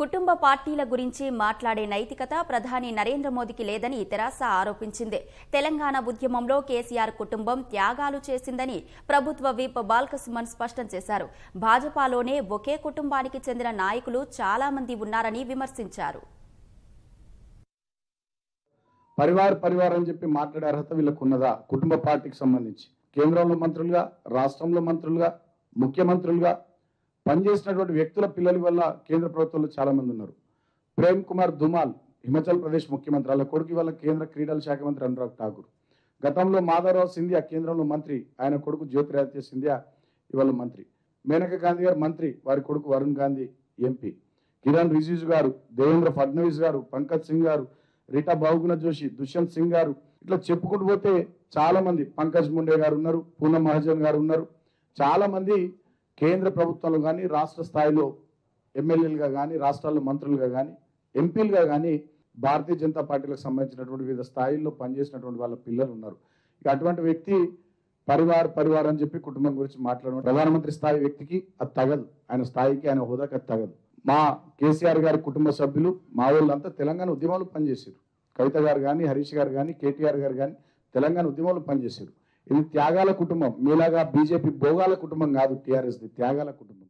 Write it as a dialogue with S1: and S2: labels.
S1: కుటుంబ పార్టీల గురించి మాట్లాడే నైతికత ప్రధాని నరేంద్ర మోదీకి లేదని తెరాస ఆరోపించింది. తెలంగాణ ఉద్యమంలో కేసీఆర్ కుటుంబం త్యాగాలు చేసిందని ప్రభుత్వ వీప్ బాల్కసుమన్ స్పష్టం చేశారు. భాజపాలోనే ఒకే కుటుంబానికి చెందిన నాయకులు చాలా మంది ఉన్నారని విమర్శించారు.
S2: పరివార్ పరివార్ అని చెప్పి మాట్లాడే అర్హత వీళ్ళకు ఉన్నదా కుటుంబ పార్టీకి సంబంధించి. కేంద్రంలో మంత్రులుగా రాష్ట్రంలో మంత్రులుగా ముఖ్యమంత్రులుగా పనిచేసినటువంటి వ్యక్తుల పిల్లల వల్ల కేంద్ర ప్రభుత్వంలో చాలామంది ఉన్నారు. ప్రేమ్ కుమార్ ధుమాల్ హిమాచల్ ప్రదేశ్ ముఖ్యమంత్రి వాళ్ళ కొడుకు వల్ల కేంద్ర క్రీడల శాఖ మంత్రి అనురాగ్ ఠాకూర్. గతంలో మాధవరావు సింధియా కేంద్రంలో మంత్రి ఆయన కొడుకు జ్యోతిరాదిత్య సింధియా ఇవాళ మంత్రి. మేనకా గాంధీ గారు మంత్రి వారి కొడుకు వరుణ్ గాంధీ ఎంపీ. కిరణ్ రిజిజు గారు దేవేంద్ర ఫడ్నవీస్ గారు పంకజ్ సింగ్ గారు రీటా బాహుగుణ జోషి దుష్యంత్ సింగ్ గారు. ఇట్లా చెప్పుకుంటూ పోతే చాలామంది పంకజ్ ముండే గారు ఉన్నారు పూనం మహాజన్ గారు ఉన్నారు. చాలామంది కేంద్ర ప్రభుత్వంలో కానీ రాష్ట్ర స్థాయిలో ఎమ్మెల్యేలుగా కానీ రాష్ట్రాల్లో మంత్రులుగా కానీ ఎంపీలుగా కానీ భారతీయ జనతా పార్టీలకు సంబంధించినటువంటి వివిధ స్థాయిల్లో పనిచేసినటువంటి వాళ్ళ పిల్లలు ఉన్నారు. ఇక అటువంటి వ్యక్తి పరివార పరివారం అని చెప్పి కుటుంబం గురించి మాట్లాడడం ప్రధానమంత్రి స్థాయి వ్యక్తికి అది తగదు. ఆయన స్థాయికి ఆయన హోదాకి అది తగదు. మా కేసీఆర్ గారి కుటుంబ సభ్యులు మా వాళ్ళంతా తెలంగాణ ఉద్యమంలో పనిచేశారు. కవిత గారు కానీ హరీష్ గారు కానీ కేటీఆర్ గారు కానీ తెలంగాణ ఉద్యమంలో పనిచేశారు. ఇది త్యాగాల కుటుంబం. మీలాగా బీజేపీ భోగాల కుటుంబం కాదు టీఆర్ఎస్ది త్యాగాల కుటుంబం.